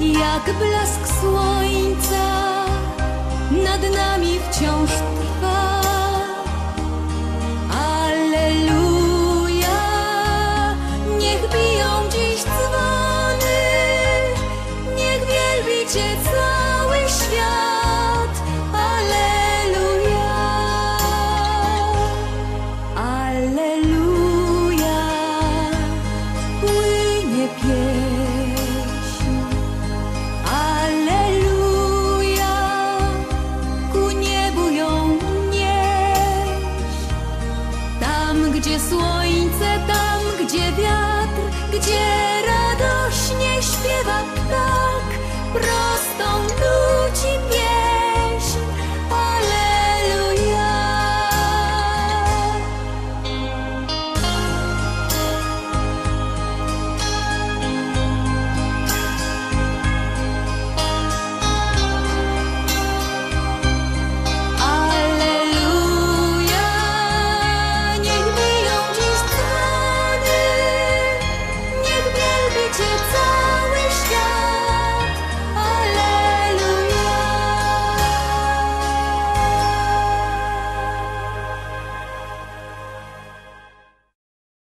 jak blask słońca nad nami wciąż trwa. Aleluja, niech biją dziś. Gdzie słońce, tam gdzie wiatr, gdzie